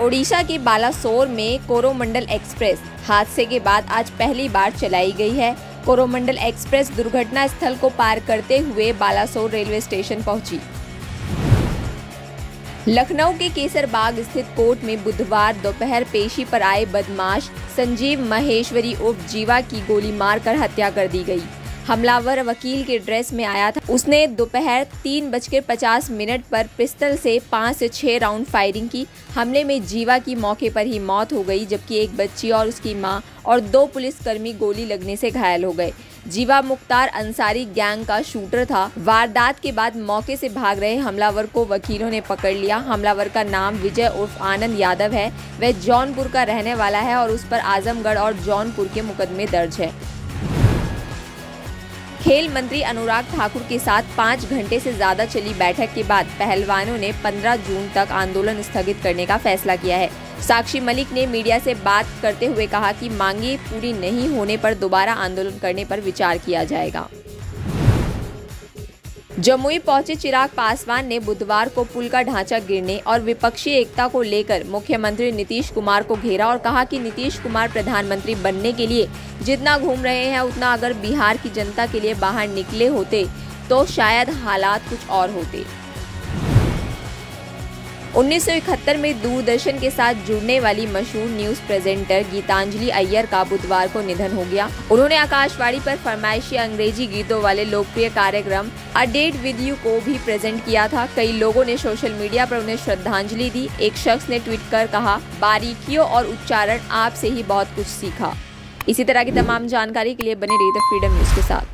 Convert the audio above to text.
ओडिशा के बालासोर में कोरोमंडल एक्सप्रेस हादसे के बाद आज पहली बार चलाई गई है। कोरोमंडल एक्सप्रेस दुर्घटना स्थल को पार करते हुए बालासोर रेलवे स्टेशन पहुँची। लखनऊ के केसरबाग स्थित कोर्ट में बुधवार दोपहर पेशी पर आए बदमाश संजीव महेश्वरी उर्फ़ जीवा की गोली मारकर हत्या कर दी गई। हमलावर वकील के ड्रेस में आया था। उसने दोपहर तीन बजकर पचास मिनट पर पिस्तल से पाँच से छह राउंड फायरिंग की। हमले में जीवा की मौके पर ही मौत हो गई, जबकि एक बच्ची और उसकी माँ और दो पुलिसकर्मी गोली लगने से घायल हो गए। जीवा मुख्तार अंसारी गैंग का शूटर था। वारदात के बाद मौके से भाग रहे हमलावर को वकीलों ने पकड़ लिया। हमलावर का नाम विजय उर्फ़ आनंद यादव है। वह जौनपुर का रहने वाला है और उस पर आजमगढ़ और जौनपुर के मुकदमे दर्ज है। खेल मंत्री अनुराग ठाकुर के साथ पाँच घंटे से ज़्यादा चली बैठक के बाद पहलवानों ने 15 जून तक आंदोलन स्थगित करने का फैसला किया है। साक्षी मलिक ने मीडिया से बात करते हुए कहा कि मांगे पूरी नहीं होने पर दोबारा आंदोलन करने पर विचार किया जाएगा। जमुई पहुँचे चिराग पासवान ने बुधवार को पुल का ढांचा गिरने और विपक्षी एकता को लेकर मुख्यमंत्री नीतीश कुमार को घेरा और कहा कि नीतीश कुमार प्रधानमंत्री बनने के लिए जितना घूम रहे हैं, उतना अगर बिहार की जनता के लिए बाहर निकले होते तो शायद हालात कुछ और होते। 1971 में दूरदर्शन के साथ जुड़ने वाली मशहूर न्यूज़ प्रेजेंटर गीतांजलि अय्यर का बुधवार को निधन हो गया। उन्होंने आकाशवाणी पर फरमाइशी अंग्रेज़ी गीतों वाले लोकप्रिय कार्यक्रम अ डेट विद यू को भी प्रेजेंट किया था। कई लोगों ने सोशल मीडिया पर उन्हें श्रद्धांजलि दी। एक शख्स ने ट्वीट कर कहा, बारीकियों और उच्चारण आपसे ही बहुत कुछ सीखा। इसी तरह की तमाम जानकारी के लिए बने रही फ्रीडम न्यूज़ के साथ।